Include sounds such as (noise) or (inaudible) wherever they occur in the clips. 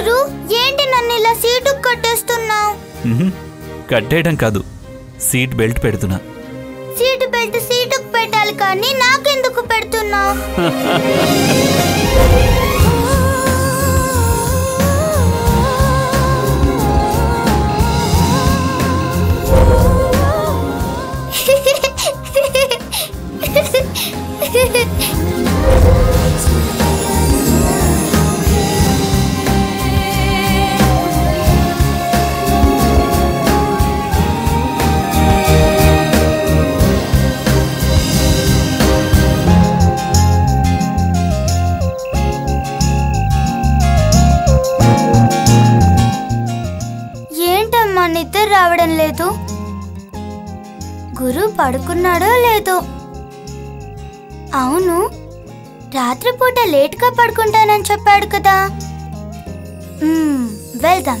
ఏంటి నన్ను ఇలా సీటు కట్టేస్తున్నావు. కట్టేయడం కాదు సీట్ బెల్ట్ పెడుతున్నా. సీటు బెల్ట్ సీటుకు పెట్టాలి కానీ నాకెందుకు పెడుతున్నావు? (laughs) ఏంటమ్మా నిద్ర రావడం లేదు. గురు పడుకున్నాడో లేదో? అవును. రాత్రిపూట లేట్గా పడుకుంటానని చెప్పాడు కదా. వెళ్దాం.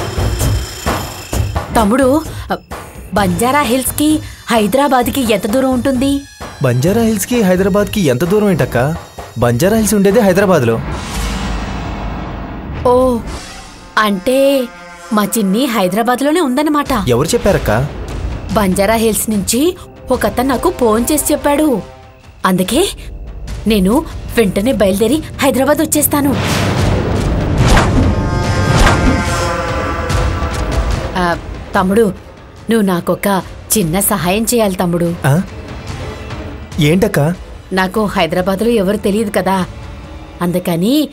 తమ్ముడు బంజారా హిల్స్కి హైదరాబాద్కి ఎంత దూరం ఉంటుంది? బంజారా హిల్స్కి హైదరాబాద్కి ఎంత దూరం ఏంటక్క? బంజారా హిల్స్ ఉండేది హైదరాబాద్లో. ఓ అంటే మా చిన్ని హైదరాబాద్లోనే ఉందన్నమాట. ఎవరు చెప్పారక్క? బంజారా హిల్స్ నుంచి ఒకతను నాకు ఫోన్ చేసి చెప్పాడు. అందుకే నేను వెంటనే బయలుదేరి హైదరాబాద్ వచ్చేస్తాను. ఆ, తమ్ముడు నువ్వు నాకొక చిన్న సహాయం చేయాలి తమ్ముడు? ఏంటక్క? నాకు హైదరాబాద్లో ఎవరు తెలియదు కదా. అందుకని